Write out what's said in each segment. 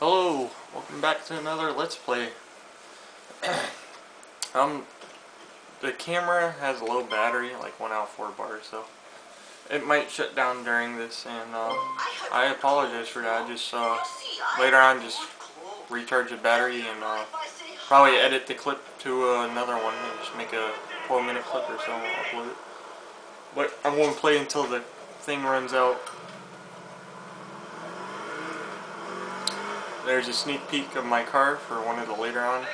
Hello, welcome back to another Let's Play. um, the camera has a low battery, like 1 out of 4 bars, so it might shut down during this, and uh, I apologize for that. I just, uh, later on, just recharge the battery and uh, probably edit the clip to uh, another one and just make a 4 minute clip or so and upload it. But I won't play until the thing runs out. There's a sneak peek of my car for one of the later on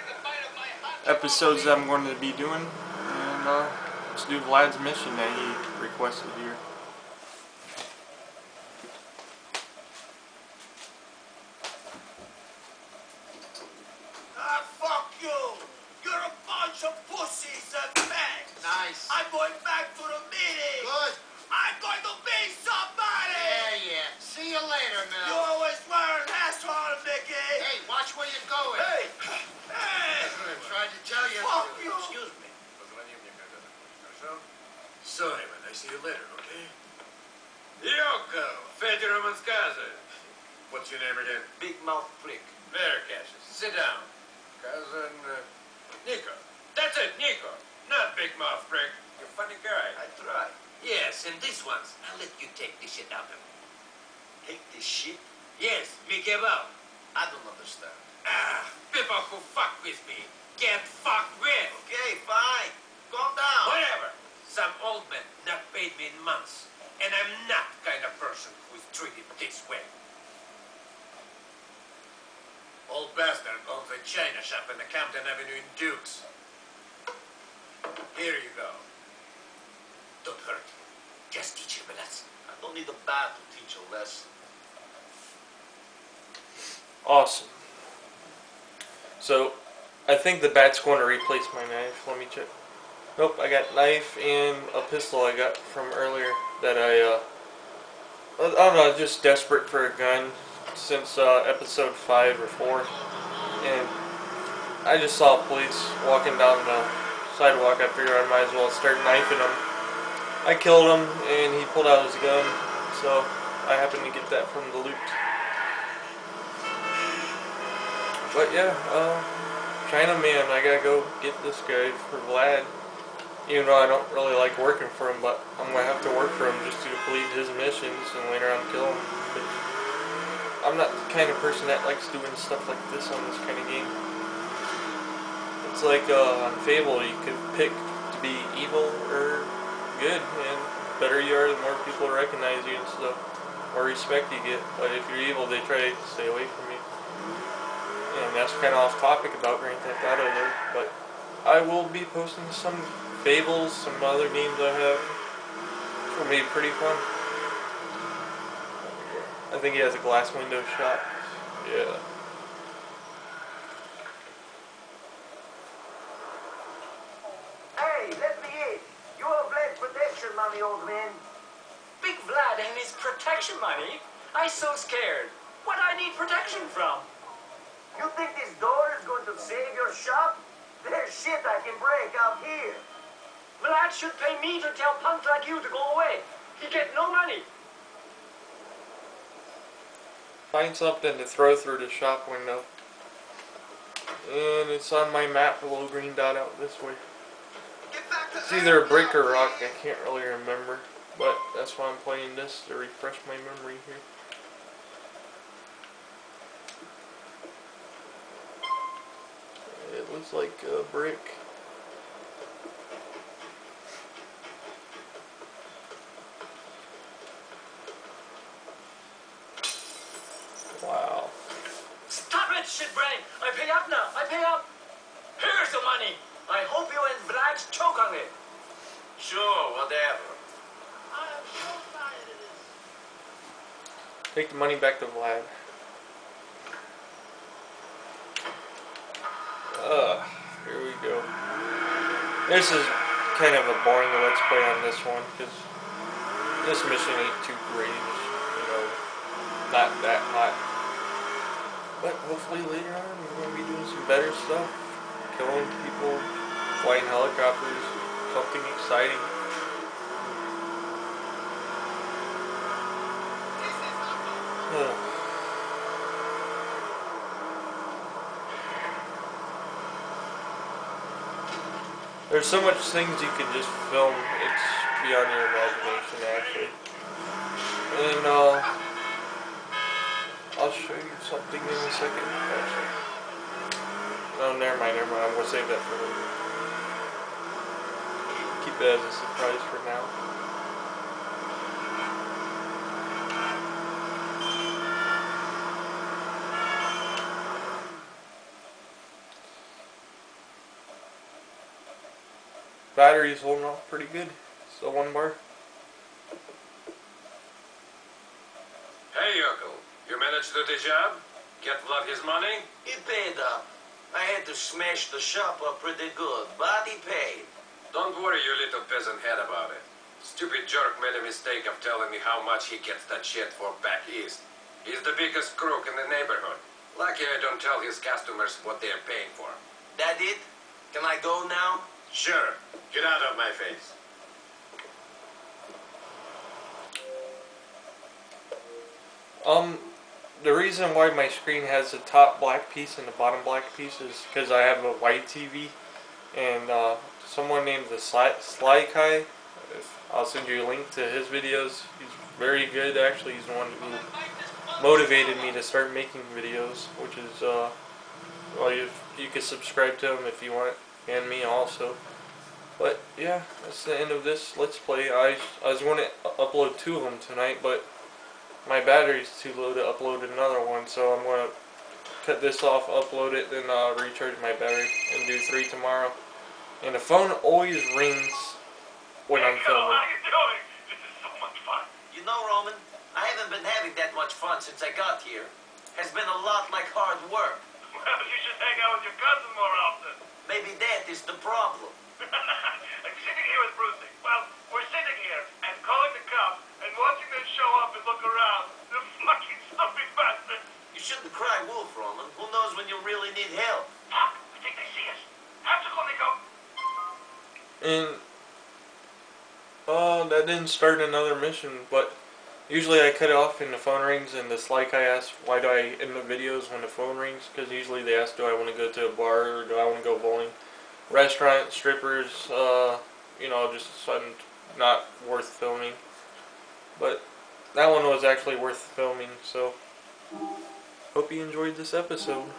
episodes that I'm going to be doing. And uh, let's do Vlad's mission that he requested here. Ah, fuck you! You're a bunch of pussies and men! Nice. I'm going back to the meeting! Good. I'm going to be somebody! Yeah, yeah. See you later, You Mel. always were an asshole, Mickey! Hey, watch where you're going. Hey! Hey! I tried to tell you. Fuck you! Excuse me. Позвони мне когда-то. Хорошо? Саймон, I see you later, okay? Yoko, Federer Manskaza. What's your name again? Big mouth prick. There, Cassius. Sit down. Cousin, uh, Nico. That's it, Nico. Not Big Mouth Prick. You're a funny guy. I try. Yes, and this one's, I'll let you take the shit out of him. Take this shit? Yes, me give out. I don't understand. Ah, people who fuck with me get fucked with. Okay, fine. Calm down. Whatever. Some old man not paid me in months. And I'm not kind of person who's treated this way. Old bastard owns a china shop in the Compton Avenue in Dukes. Here you go. Don't hurt. Just teach him a lesson. I don't need a bat to teach a lesson. Awesome. So, I think the bat's going to replace my knife. Let me check. Nope, I got knife and a pistol I got from earlier that I, uh, I don't know, just desperate for a gun since uh, episode 5 or 4. And I just saw police walking down the sidewalk. I figured I might as well start knifing them. I killed him and he pulled out his gun. So, I happened to get that from the loot. But yeah, uh, China Man, I gotta go get this guy for Vlad. Even though I don't really like working for him, but I'm gonna have to work for him just to complete his missions and later on kill him. But I'm not the kind of person that likes doing stuff like this on this kind of game. It's like uh, on Fable, you could pick to be evil or good, and the better you are, the more people recognize you and stuff, more respect you get. But if you're evil, they try to stay away from you. And that's kind of off topic about Grand Theft Auto there, but I will be posting some fables, some other games I have. It's gonna be pretty fun. I think he has a glass window shot. Yeah. Hey, let me in. You have Vlad protection money, old man. Big Vlad and his protection money? I so scared. What I need protection from? You think this door is going to save your shop? There's shit I can break out here. Vlad should pay me to tell punks like you to go away. He get no money. Find something to throw through the shop window. And it's on my map, a little green dot out this way. Get back to It's either a brick or rock, I can't really remember. But that's why I'm playing this to refresh my memory here. It looks like a brick. Wow. Stop it, shitbrain. I pay up now. I pay up. Here's the money. I hope you and Vlad choke on it. Sure, whatever. I am so tired of this. Take the money back to Vlad. Ugh, here we go. This is kind of a boring let's play on this one because this mission ain't too great. You know, not that hot. But hopefully later on we're going to be doing some better stuff. Killing people, flying helicopters, something exciting. Ugh. There's so much things you can just film. It's beyond your imagination, actually. And uh, I'll show you something in a second. Actually, no, never mind, never mind. I'm gonna save that for later. Keep it as a surprise for now. Battery's holding off pretty good. Still one bar. Hey, Yoko. You managed to do the job? Get Vlad his money? He paid up. I had to smash the shop up pretty good, but he paid. Don't worry, you little peasant head about it. Stupid jerk made a mistake of telling me how much he gets that shit for back east. He's the biggest crook in the neighborhood. Lucky I don't tell his customers what they're paying for. That it? Can I go now? Sure. Get out of my face. Um, the reason why my screen has the top black piece and the bottom black piece is because I have a white TV, and uh, someone named the Sly, Sly Ky. I'll send you a link to his videos. He's very good. Actually, he's the one who motivated me to start making videos, which is uh, well, you you can subscribe to him if you want, and me also. But yeah, that's the end of this Let's Play. I I was going to upload two of them tonight, but my battery's too low to upload another one, so I'm gonna cut this off, upload it, then uh, recharge my battery and do three tomorrow. And the phone always rings when I'm filming. you doing? This is so much fun. You know, Roman, I haven't been having that much fun since I got here. Has been a lot like hard work. Well, you should hang out with your cousin more often. Maybe that is the problem. I'm sitting here with Brucie. Well, we're sitting here and calling the cops and watching them show up and look around. The fucking stuffy bastards. You shouldn't cry wolf, Roman. Who knows when you really need help? Fuck, I think they see us. Have to call Nico. And oh, that didn't start another mission, but usually I cut it off and the phone rings, and this like I ask, why do I end the videos when the phone rings? Because usually they ask, do I want to go to a bar or do I want to go bowling? Restaurant, strippers, uh, you know, just something not worth filming. But that one was actually worth filming, so hope you enjoyed this episode.